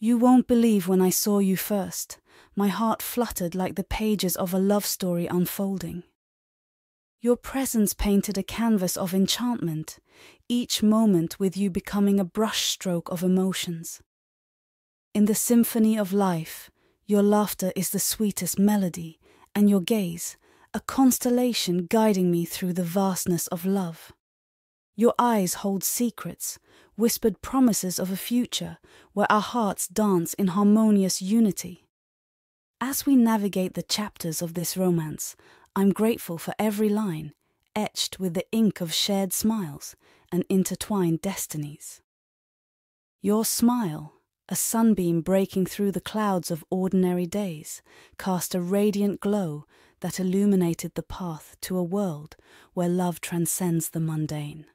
You won't believe when I saw you first. My heart fluttered like the pages of a love story unfolding. Your presence painted a canvas of enchantment, each moment with you becoming a brushstroke of emotions. In the symphony of life, your laughter is the sweetest melody, and your gaze, a constellation guiding me through the vastness of love. Your eyes hold secrets, whispered promises of a future where our hearts dance in harmonious unity. As we navigate the chapters of this romance, I'm grateful for every line, etched with the ink of shared smiles and intertwined destinies. Your smile, a sunbeam breaking through the clouds of ordinary days, cast a radiant glow that illuminated the path to a world where love transcends the mundane.